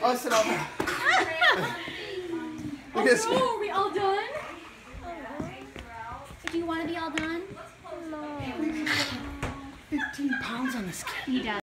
Oh, sit on Look at this. Oh, are we all done? Do you want to be all done? 15 pounds on this kid. He does.